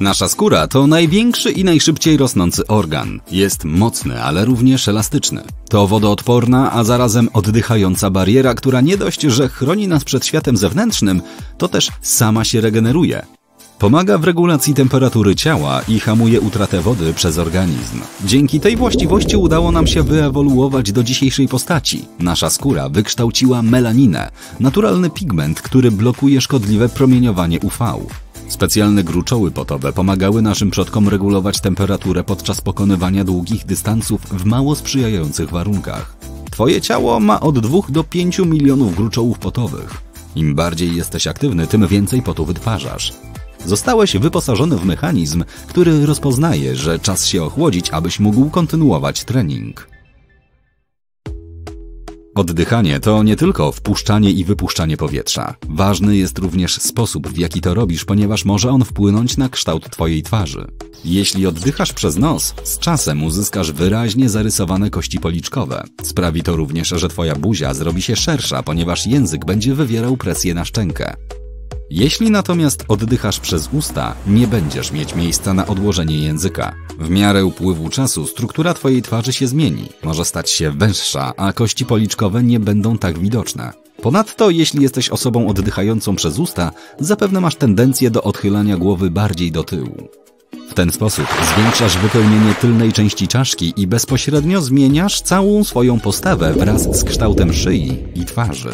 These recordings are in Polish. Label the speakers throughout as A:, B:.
A: Nasza skóra to największy i najszybciej rosnący organ. Jest mocny, ale również elastyczny. To wodoodporna, a zarazem oddychająca bariera, która nie dość, że chroni nas przed światem zewnętrznym, to też sama się regeneruje. Pomaga w regulacji temperatury ciała i hamuje utratę wody przez organizm. Dzięki tej właściwości udało nam się wyewoluować do dzisiejszej postaci. Nasza skóra wykształciła melaninę, naturalny pigment, który blokuje szkodliwe promieniowanie UV. Specjalne gruczoły potowe pomagały naszym przodkom regulować temperaturę podczas pokonywania długich dystansów w mało sprzyjających warunkach. Twoje ciało ma od 2 do 5 milionów gruczołów potowych. Im bardziej jesteś aktywny, tym więcej potu wytwarzasz. Zostałeś wyposażony w mechanizm, który rozpoznaje, że czas się ochłodzić, abyś mógł kontynuować trening. Oddychanie to nie tylko wpuszczanie i wypuszczanie powietrza. Ważny jest również sposób, w jaki to robisz, ponieważ może on wpłynąć na kształt Twojej twarzy. Jeśli oddychasz przez nos, z czasem uzyskasz wyraźnie zarysowane kości policzkowe. Sprawi to również, że Twoja buzia zrobi się szersza, ponieważ język będzie wywierał presję na szczękę. Jeśli natomiast oddychasz przez usta, nie będziesz mieć miejsca na odłożenie języka. W miarę upływu czasu struktura Twojej twarzy się zmieni, może stać się węższa, a kości policzkowe nie będą tak widoczne. Ponadto, jeśli jesteś osobą oddychającą przez usta, zapewne masz tendencję do odchylania głowy bardziej do tyłu. W ten sposób zwiększasz wypełnienie tylnej części czaszki i bezpośrednio zmieniasz całą swoją postawę wraz z kształtem szyi i twarzy.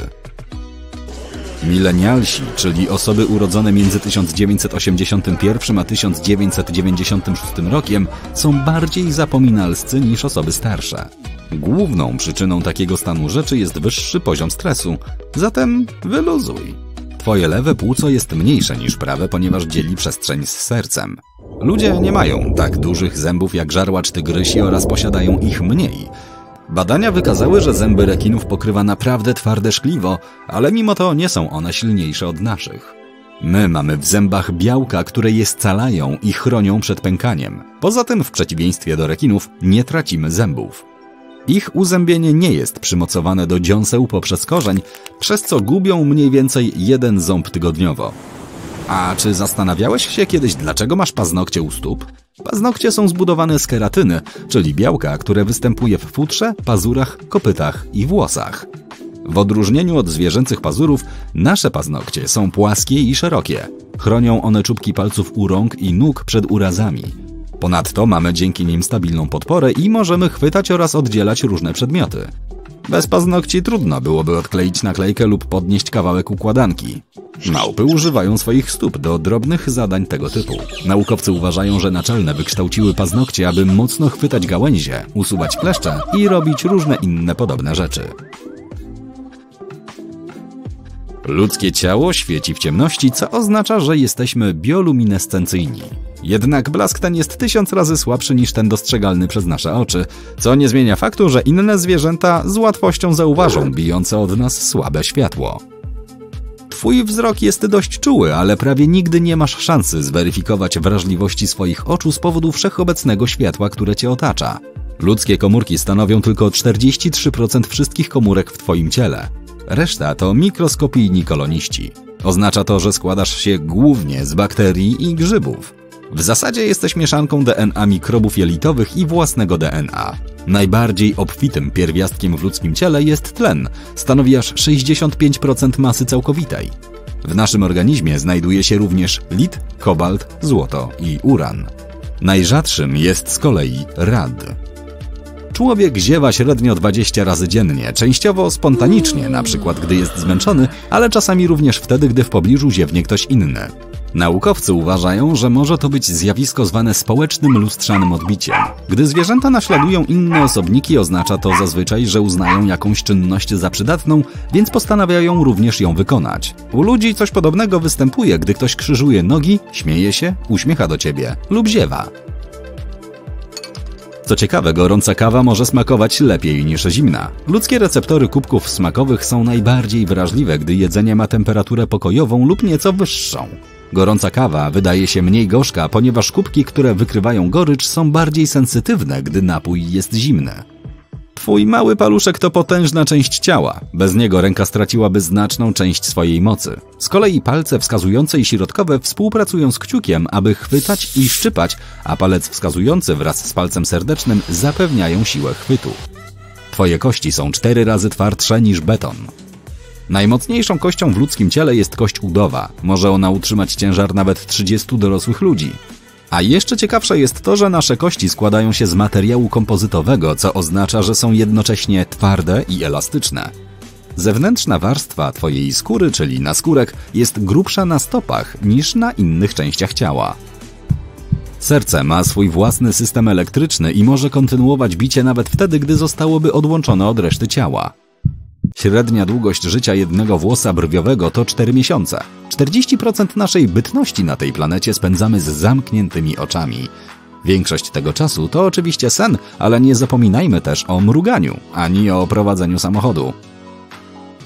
A: Milenialsi, czyli osoby urodzone między 1981 a 1996 rokiem, są bardziej zapominalscy niż osoby starsze. Główną przyczyną takiego stanu rzeczy jest wyższy poziom stresu, zatem wyluzuj. Twoje lewe płuco jest mniejsze niż prawe, ponieważ dzieli przestrzeń z sercem. Ludzie nie mają tak dużych zębów jak żarłacz tygrysi oraz posiadają ich mniej, Badania wykazały, że zęby rekinów pokrywa naprawdę twarde szkliwo, ale mimo to nie są one silniejsze od naszych. My mamy w zębach białka, które je scalają i chronią przed pękaniem. Poza tym, w przeciwieństwie do rekinów, nie tracimy zębów. Ich uzębienie nie jest przymocowane do dziąseł poprzez korzeń, przez co gubią mniej więcej jeden ząb tygodniowo. A czy zastanawiałeś się kiedyś, dlaczego masz paznokcie u stóp? Paznokcie są zbudowane z keratyny, czyli białka, które występuje w futrze, pazurach, kopytach i włosach. W odróżnieniu od zwierzęcych pazurów, nasze paznokcie są płaskie i szerokie. Chronią one czubki palców u rąk i nóg przed urazami. Ponadto mamy dzięki nim stabilną podporę i możemy chwytać oraz oddzielać różne przedmioty. Bez paznokci trudno byłoby odkleić naklejkę lub podnieść kawałek układanki. Małpy używają swoich stóp do drobnych zadań tego typu. Naukowcy uważają, że naczelne wykształciły paznokcie, aby mocno chwytać gałęzie, usuwać kleszcze i robić różne inne podobne rzeczy. Ludzkie ciało świeci w ciemności, co oznacza, że jesteśmy bioluminescencyjni. Jednak blask ten jest tysiąc razy słabszy niż ten dostrzegalny przez nasze oczy, co nie zmienia faktu, że inne zwierzęta z łatwością zauważą bijące od nas słabe światło. Twój wzrok jest dość czuły, ale prawie nigdy nie masz szansy zweryfikować wrażliwości swoich oczu z powodu wszechobecnego światła, które cię otacza. Ludzkie komórki stanowią tylko 43% wszystkich komórek w Twoim ciele. Reszta to mikroskopijni koloniści. Oznacza to, że składasz się głównie z bakterii i grzybów. W zasadzie jesteś mieszanką DNA mikrobów jelitowych i własnego DNA. Najbardziej obfitym pierwiastkiem w ludzkim ciele jest tlen, stanowi aż 65% masy całkowitej. W naszym organizmie znajduje się również lit, kobalt, złoto i uran. Najrzadszym jest z kolei rad. Człowiek ziewa średnio 20 razy dziennie, częściowo spontanicznie, na przykład gdy jest zmęczony, ale czasami również wtedy, gdy w pobliżu ziewnie ktoś inny. Naukowcy uważają, że może to być zjawisko zwane społecznym lustrzanym odbiciem. Gdy zwierzęta naśladują inne osobniki, oznacza to zazwyczaj, że uznają jakąś czynność za przydatną, więc postanawiają również ją wykonać. U ludzi coś podobnego występuje, gdy ktoś krzyżuje nogi, śmieje się, uśmiecha do ciebie lub ziewa. Co ciekawe, gorąca kawa może smakować lepiej niż zimna. Ludzkie receptory kubków smakowych są najbardziej wrażliwe, gdy jedzenie ma temperaturę pokojową lub nieco wyższą. Gorąca kawa wydaje się mniej gorzka, ponieważ kubki, które wykrywają gorycz, są bardziej sensytywne, gdy napój jest zimny. Twój mały paluszek to potężna część ciała. Bez niego ręka straciłaby znaczną część swojej mocy. Z kolei palce wskazujące i środkowe współpracują z kciukiem, aby chwytać i szczypać, a palec wskazujący wraz z palcem serdecznym zapewniają siłę chwytu. Twoje kości są cztery razy twardsze niż beton. Najmocniejszą kością w ludzkim ciele jest kość udowa. Może ona utrzymać ciężar nawet 30 dorosłych ludzi. A jeszcze ciekawsze jest to, że nasze kości składają się z materiału kompozytowego, co oznacza, że są jednocześnie twarde i elastyczne. Zewnętrzna warstwa Twojej skóry, czyli naskórek, jest grubsza na stopach niż na innych częściach ciała. Serce ma swój własny system elektryczny i może kontynuować bicie nawet wtedy, gdy zostałoby odłączone od reszty ciała. Średnia długość życia jednego włosa brwiowego to 4 miesiące. 40% naszej bytności na tej planecie spędzamy z zamkniętymi oczami. Większość tego czasu to oczywiście sen, ale nie zapominajmy też o mruganiu, ani o prowadzeniu samochodu.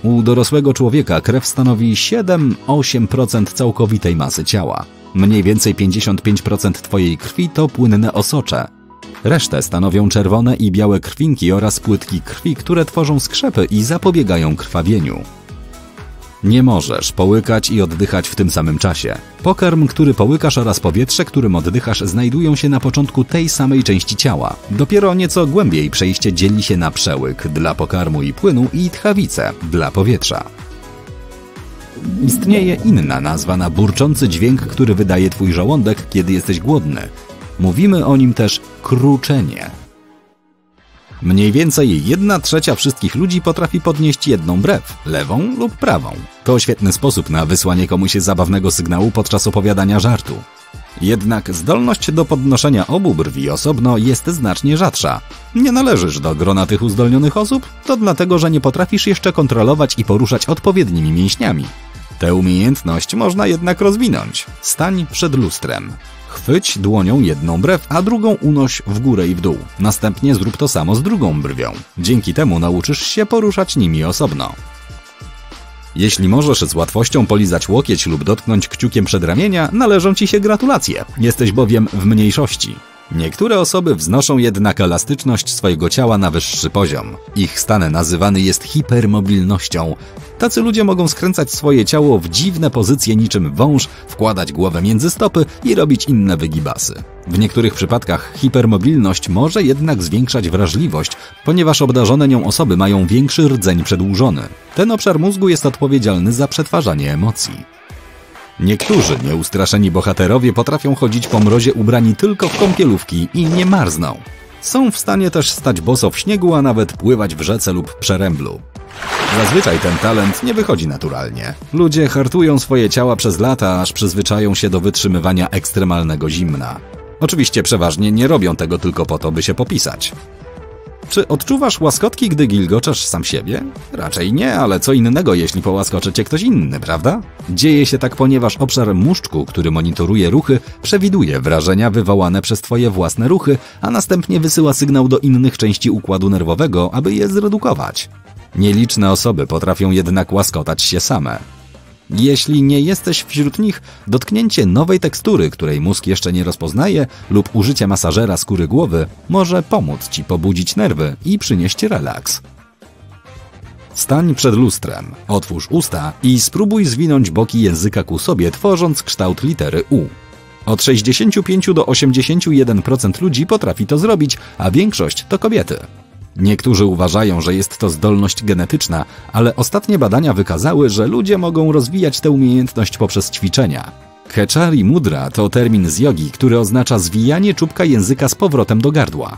A: U dorosłego człowieka krew stanowi 7-8% całkowitej masy ciała. Mniej więcej 55% Twojej krwi to płynne osocze. Resztę stanowią czerwone i białe krwinki oraz płytki krwi, które tworzą skrzepy i zapobiegają krwawieniu. Nie możesz połykać i oddychać w tym samym czasie. Pokarm, który połykasz oraz powietrze, którym oddychasz, znajdują się na początku tej samej części ciała. Dopiero nieco głębiej przejście dzieli się na przełyk dla pokarmu i płynu i tchawicę dla powietrza. Istnieje inna nazwa na burczący dźwięk, który wydaje twój żołądek, kiedy jesteś głodny. Mówimy o nim też kruczenie. Mniej więcej jedna trzecia wszystkich ludzi potrafi podnieść jedną brew, lewą lub prawą. To świetny sposób na wysłanie komuś zabawnego sygnału podczas opowiadania żartu. Jednak zdolność do podnoszenia obu brwi osobno jest znacznie rzadsza. Nie należysz do grona tych uzdolnionych osób? To dlatego, że nie potrafisz jeszcze kontrolować i poruszać odpowiednimi mięśniami. Tę umiejętność można jednak rozwinąć. Stań przed lustrem. Chwyć dłonią jedną brew, a drugą unoś w górę i w dół. Następnie zrób to samo z drugą brwią. Dzięki temu nauczysz się poruszać nimi osobno. Jeśli możesz z łatwością polizać łokieć lub dotknąć kciukiem przedramienia, należą Ci się gratulacje. Jesteś bowiem w mniejszości. Niektóre osoby wznoszą jednak elastyczność swojego ciała na wyższy poziom. Ich stan nazywany jest hipermobilnością. Tacy ludzie mogą skręcać swoje ciało w dziwne pozycje niczym wąż, wkładać głowę między stopy i robić inne wygibasy. W niektórych przypadkach hipermobilność może jednak zwiększać wrażliwość, ponieważ obdarzone nią osoby mają większy rdzeń przedłużony. Ten obszar mózgu jest odpowiedzialny za przetwarzanie emocji. Niektórzy nieustraszeni bohaterowie potrafią chodzić po mrozie ubrani tylko w kąpielówki i nie marzną. Są w stanie też stać boso w śniegu, a nawet pływać w rzece lub przeręblu. Zazwyczaj ten talent nie wychodzi naturalnie. Ludzie hartują swoje ciała przez lata, aż przyzwyczają się do wytrzymywania ekstremalnego zimna. Oczywiście przeważnie nie robią tego tylko po to, by się popisać. Czy odczuwasz łaskotki, gdy gilgoczesz sam siebie? Raczej nie, ale co innego, jeśli połaskoczy cię ktoś inny, prawda? Dzieje się tak, ponieważ obszar muszczku, który monitoruje ruchy, przewiduje wrażenia wywołane przez twoje własne ruchy, a następnie wysyła sygnał do innych części układu nerwowego, aby je zredukować. Nieliczne osoby potrafią jednak łaskotać się same. Jeśli nie jesteś wśród nich, dotknięcie nowej tekstury, której mózg jeszcze nie rozpoznaje, lub użycie masażera skóry głowy może pomóc Ci pobudzić nerwy i przynieść relaks. Stań przed lustrem, otwórz usta i spróbuj zwinąć boki języka ku sobie, tworząc kształt litery U. Od 65 do 81% ludzi potrafi to zrobić, a większość to kobiety. Niektórzy uważają, że jest to zdolność genetyczna, ale ostatnie badania wykazały, że ludzie mogą rozwijać tę umiejętność poprzez ćwiczenia. Khechari mudra to termin z jogi, który oznacza zwijanie czubka języka z powrotem do gardła.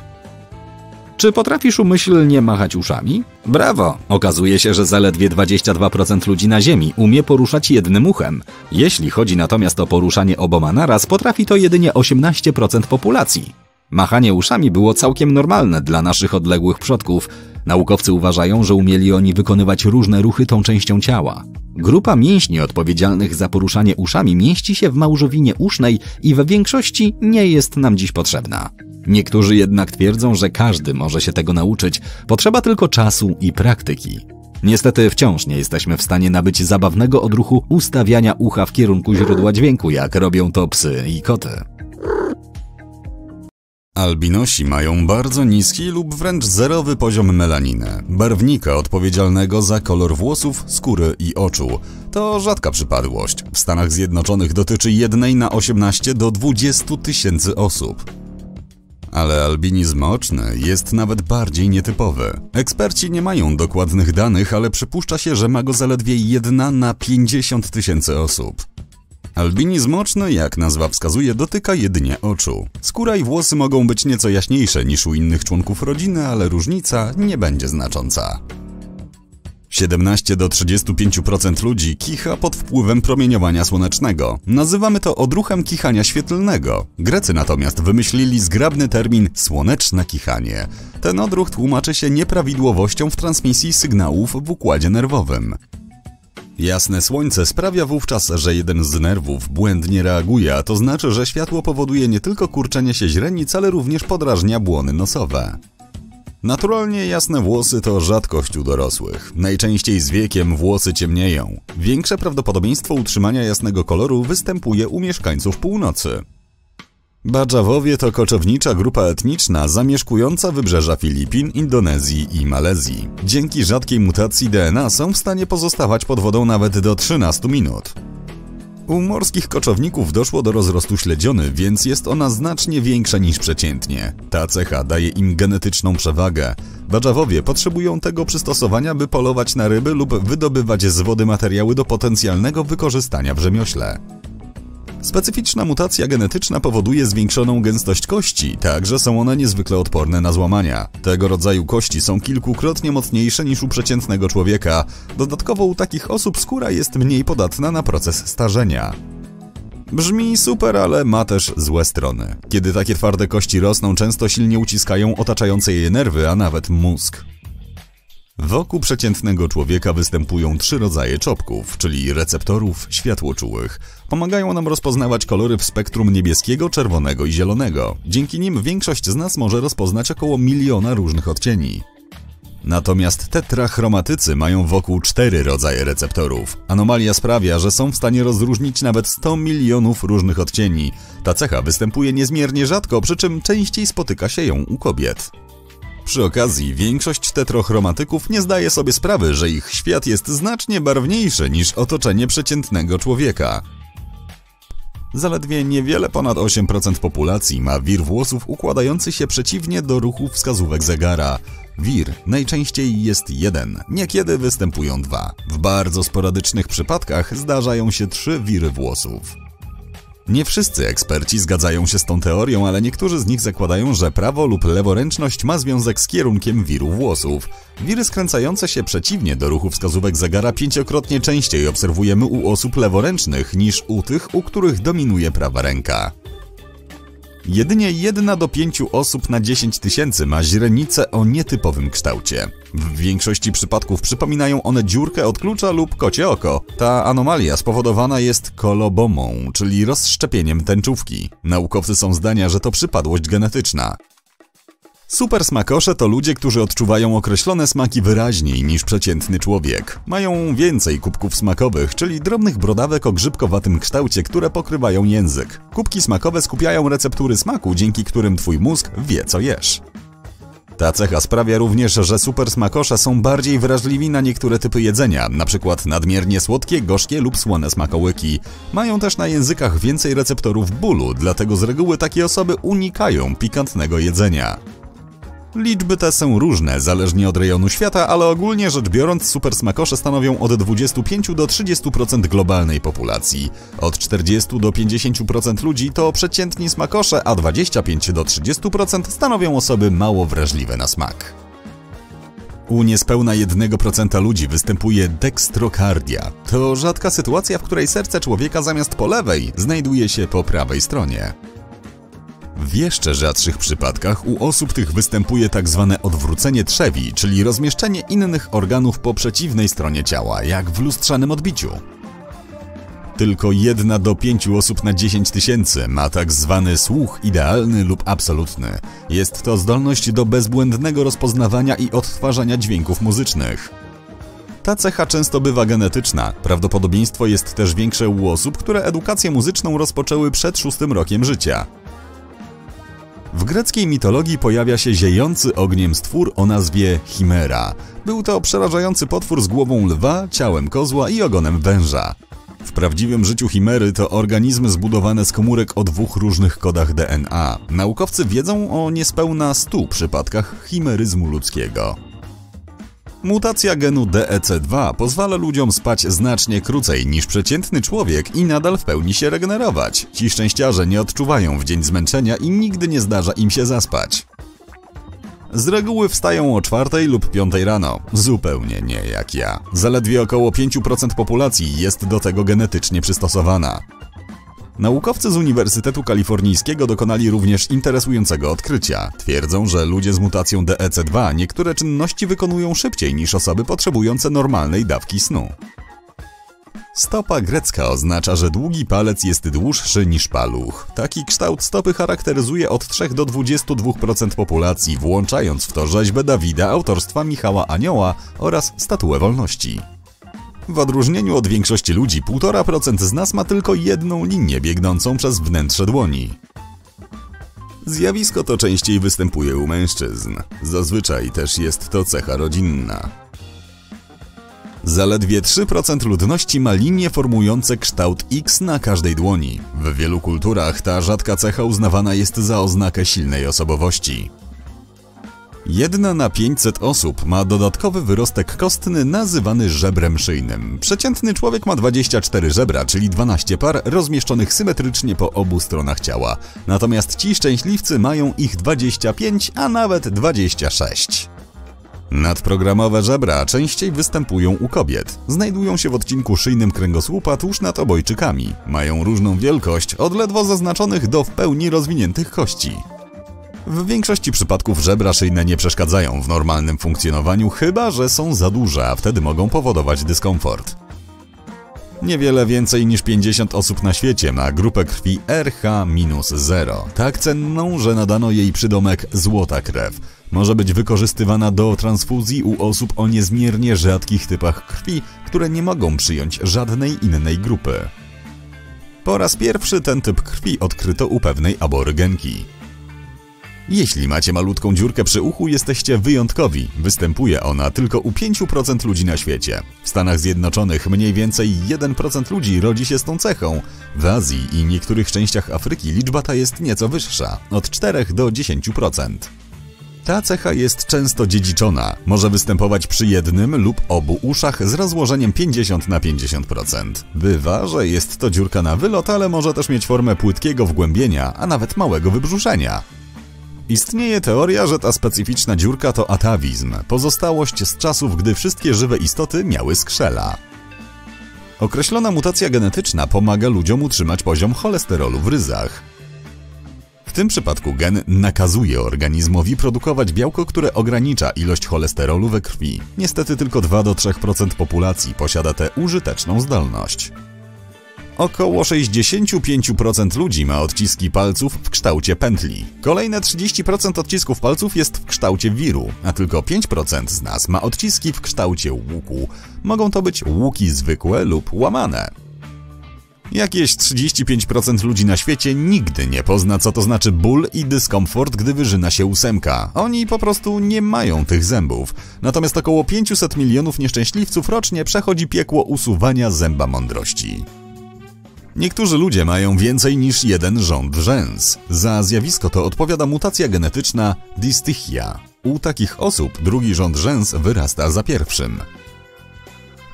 A: Czy potrafisz umyślnie machać uszami? Brawo! Okazuje się, że zaledwie 22% ludzi na Ziemi umie poruszać jednym uchem. Jeśli chodzi natomiast o poruszanie oboma naraz, potrafi to jedynie 18% populacji. Machanie uszami było całkiem normalne dla naszych odległych przodków. Naukowcy uważają, że umieli oni wykonywać różne ruchy tą częścią ciała. Grupa mięśni odpowiedzialnych za poruszanie uszami mieści się w małżowinie usznej i we większości nie jest nam dziś potrzebna. Niektórzy jednak twierdzą, że każdy może się tego nauczyć, potrzeba tylko czasu i praktyki. Niestety wciąż nie jesteśmy w stanie nabyć zabawnego odruchu ustawiania ucha w kierunku źródła dźwięku, jak robią to psy i koty. Albinosi mają bardzo niski lub wręcz zerowy poziom melaniny, barwnika odpowiedzialnego za kolor włosów, skóry i oczu. To rzadka przypadłość. W Stanach Zjednoczonych dotyczy jednej na 18 do 20 tysięcy osób. Ale albinizm oczny jest nawet bardziej nietypowy. Eksperci nie mają dokładnych danych, ale przypuszcza się, że ma go zaledwie jedna na 50 tysięcy osób. Albinizm oczny, jak nazwa wskazuje, dotyka jedynie oczu. Skóra i włosy mogą być nieco jaśniejsze niż u innych członków rodziny, ale różnica nie będzie znacząca. 17 do 35% ludzi kicha pod wpływem promieniowania słonecznego. Nazywamy to odruchem kichania świetlnego. Grecy natomiast wymyślili zgrabny termin słoneczne kichanie. Ten odruch tłumaczy się nieprawidłowością w transmisji sygnałów w układzie nerwowym. Jasne słońce sprawia wówczas, że jeden z nerwów błędnie reaguje, a to znaczy, że światło powoduje nie tylko kurczenie się źrenic, ale również podrażnia błony nosowe. Naturalnie jasne włosy to rzadkość u dorosłych. Najczęściej z wiekiem włosy ciemnieją. Większe prawdopodobieństwo utrzymania jasnego koloru występuje u mieszkańców północy. Badżawowie to koczownicza grupa etniczna zamieszkująca wybrzeża Filipin, Indonezji i Malezji. Dzięki rzadkiej mutacji DNA są w stanie pozostawać pod wodą nawet do 13 minut. U morskich koczowników doszło do rozrostu śledziony, więc jest ona znacznie większa niż przeciętnie. Ta cecha daje im genetyczną przewagę. Badżawowie potrzebują tego przystosowania, by polować na ryby lub wydobywać z wody materiały do potencjalnego wykorzystania w rzemiośle. Specyficzna mutacja genetyczna powoduje zwiększoną gęstość kości, także są one niezwykle odporne na złamania. Tego rodzaju kości są kilkukrotnie mocniejsze niż u przeciętnego człowieka. Dodatkowo u takich osób skóra jest mniej podatna na proces starzenia. Brzmi super, ale ma też złe strony. Kiedy takie twarde kości rosną, często silnie uciskają otaczające je nerwy, a nawet mózg. Wokół przeciętnego człowieka występują trzy rodzaje czopków, czyli receptorów światłoczułych. Pomagają nam rozpoznawać kolory w spektrum niebieskiego, czerwonego i zielonego. Dzięki nim większość z nas może rozpoznać około miliona różnych odcieni. Natomiast tetrachromatycy mają wokół cztery rodzaje receptorów. Anomalia sprawia, że są w stanie rozróżnić nawet 100 milionów różnych odcieni. Ta cecha występuje niezmiernie rzadko, przy czym częściej spotyka się ją u kobiet. Przy okazji, większość tetrochromatyków nie zdaje sobie sprawy, że ich świat jest znacznie barwniejszy niż otoczenie przeciętnego człowieka. Zaledwie niewiele ponad 8% populacji ma wir włosów układający się przeciwnie do ruchu wskazówek zegara. Wir najczęściej jest jeden, niekiedy występują dwa. W bardzo sporadycznych przypadkach zdarzają się trzy wiry włosów. Nie wszyscy eksperci zgadzają się z tą teorią, ale niektórzy z nich zakładają, że prawo lub leworęczność ma związek z kierunkiem wiru włosów. Wiry skręcające się przeciwnie do ruchu wskazówek zegara pięciokrotnie częściej obserwujemy u osób leworęcznych niż u tych, u których dominuje prawa ręka. Jedynie 1 do 5 osób na 10 tysięcy ma źrenicę o nietypowym kształcie. W większości przypadków przypominają one dziurkę od klucza lub kocie oko. Ta anomalia spowodowana jest kolobomą, czyli rozszczepieniem tęczówki. Naukowcy są zdania, że to przypadłość genetyczna. Super smakosze to ludzie, którzy odczuwają określone smaki wyraźniej niż przeciętny człowiek. Mają więcej kubków smakowych, czyli drobnych brodawek o grzybkowatym kształcie, które pokrywają język. Kubki smakowe skupiają receptury smaku, dzięki którym twój mózg wie co jesz. Ta cecha sprawia również, że super smakosze są bardziej wrażliwi na niektóre typy jedzenia, np. nadmiernie słodkie, gorzkie lub słone smakołyki. Mają też na językach więcej receptorów bólu, dlatego z reguły takie osoby unikają pikantnego jedzenia. Liczby te są różne, zależnie od rejonu świata, ale ogólnie rzecz biorąc super smakosze stanowią od 25 do 30% globalnej populacji. Od 40 do 50% ludzi to przeciętni smakosze, a 25 do 30% stanowią osoby mało wrażliwe na smak. U niespełna 1% ludzi występuje dekstrokardia. To rzadka sytuacja, w której serce człowieka zamiast po lewej znajduje się po prawej stronie. W jeszcze rzadszych przypadkach u osób tych występuje tak zwane odwrócenie trzewi, czyli rozmieszczenie innych organów po przeciwnej stronie ciała, jak w lustrzanym odbiciu. Tylko jedna do pięciu osób na 10 tysięcy ma tak zwany słuch idealny lub absolutny. Jest to zdolność do bezbłędnego rozpoznawania i odtwarzania dźwięków muzycznych. Ta cecha często bywa genetyczna. Prawdopodobieństwo jest też większe u osób, które edukację muzyczną rozpoczęły przed szóstym rokiem życia. W greckiej mitologii pojawia się ziejący ogniem stwór o nazwie Chimera. Był to przerażający potwór z głową lwa, ciałem kozła i ogonem węża. W prawdziwym życiu chimery to organizmy zbudowane z komórek o dwóch różnych kodach DNA. Naukowcy wiedzą o niespełna 100 przypadkach chimeryzmu ludzkiego. Mutacja genu DEC2 pozwala ludziom spać znacznie krócej niż przeciętny człowiek i nadal w pełni się regenerować. Ci szczęściarze nie odczuwają w dzień zmęczenia i nigdy nie zdarza im się zaspać. Z reguły wstają o 4 lub 5 rano. Zupełnie nie jak ja. Zaledwie około 5% populacji jest do tego genetycznie przystosowana. Naukowcy z Uniwersytetu Kalifornijskiego dokonali również interesującego odkrycia. Twierdzą, że ludzie z mutacją DEC2 niektóre czynności wykonują szybciej niż osoby potrzebujące normalnej dawki snu. Stopa grecka oznacza, że długi palec jest dłuższy niż paluch. Taki kształt stopy charakteryzuje od 3 do 22% populacji, włączając w to rzeźbę Dawida autorstwa Michała Anioła oraz statuę wolności. W odróżnieniu od większości ludzi, 1,5% z nas ma tylko jedną linię biegnącą przez wnętrze dłoni. Zjawisko to częściej występuje u mężczyzn. Zazwyczaj też jest to cecha rodzinna. Zaledwie 3% ludności ma linie formujące kształt X na każdej dłoni. W wielu kulturach ta rzadka cecha uznawana jest za oznakę silnej osobowości. Jedna na 500 osób ma dodatkowy wyrostek kostny nazywany żebrem szyjnym. Przeciętny człowiek ma 24 żebra, czyli 12 par rozmieszczonych symetrycznie po obu stronach ciała. Natomiast ci szczęśliwcy mają ich 25, a nawet 26. Nadprogramowe żebra częściej występują u kobiet. Znajdują się w odcinku szyjnym kręgosłupa tuż nad obojczykami. Mają różną wielkość, od ledwo zaznaczonych do w pełni rozwiniętych kości. W większości przypadków żebra szyjne nie przeszkadzają w normalnym funkcjonowaniu, chyba że są za duże, a wtedy mogą powodować dyskomfort. Niewiele więcej niż 50 osób na świecie ma grupę krwi RH-0, tak cenną, że nadano jej przydomek złota krew. Może być wykorzystywana do transfuzji u osób o niezmiernie rzadkich typach krwi, które nie mogą przyjąć żadnej innej grupy. Po raz pierwszy ten typ krwi odkryto u pewnej aborygenki. Jeśli macie malutką dziurkę przy uchu, jesteście wyjątkowi. Występuje ona tylko u 5% ludzi na świecie. W Stanach Zjednoczonych mniej więcej 1% ludzi rodzi się z tą cechą. W Azji i niektórych częściach Afryki liczba ta jest nieco wyższa, od 4 do 10%. Ta cecha jest często dziedziczona. Może występować przy jednym lub obu uszach z rozłożeniem 50 na 50%. Bywa, że jest to dziurka na wylot, ale może też mieć formę płytkiego wgłębienia, a nawet małego wybrzuszenia. Istnieje teoria, że ta specyficzna dziurka to atawizm, pozostałość z czasów, gdy wszystkie żywe istoty miały skrzela. Określona mutacja genetyczna pomaga ludziom utrzymać poziom cholesterolu w ryzach. W tym przypadku gen nakazuje organizmowi produkować białko, które ogranicza ilość cholesterolu we krwi. Niestety tylko 2-3% populacji posiada tę użyteczną zdolność. Około 65% ludzi ma odciski palców w kształcie pętli. Kolejne 30% odcisków palców jest w kształcie wiru, a tylko 5% z nas ma odciski w kształcie łuku. Mogą to być łuki zwykłe lub łamane. Jakieś 35% ludzi na świecie nigdy nie pozna, co to znaczy ból i dyskomfort, gdy wyżyna się ósemka. Oni po prostu nie mają tych zębów. Natomiast około 500 milionów nieszczęśliwców rocznie przechodzi piekło usuwania zęba mądrości. Niektórzy ludzie mają więcej niż jeden rząd rzęs. Za zjawisko to odpowiada mutacja genetyczna dystychia. U takich osób drugi rząd rzęs wyrasta za pierwszym.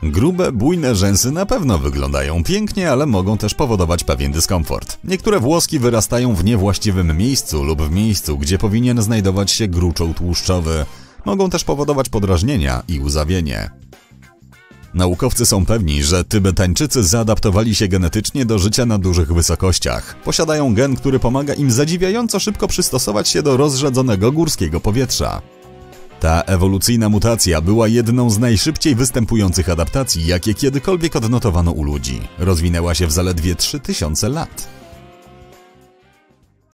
A: Grube, bujne rzęsy na pewno wyglądają pięknie, ale mogą też powodować pewien dyskomfort. Niektóre włoski wyrastają w niewłaściwym miejscu lub w miejscu, gdzie powinien znajdować się gruczoł tłuszczowy. Mogą też powodować podrażnienia i uzawienie. Naukowcy są pewni, że Tybetańczycy zaadaptowali się genetycznie do życia na dużych wysokościach. Posiadają gen, który pomaga im zadziwiająco szybko przystosować się do rozrzedzonego górskiego powietrza. Ta ewolucyjna mutacja była jedną z najszybciej występujących adaptacji, jakie kiedykolwiek odnotowano u ludzi. Rozwinęła się w zaledwie 3000 lat.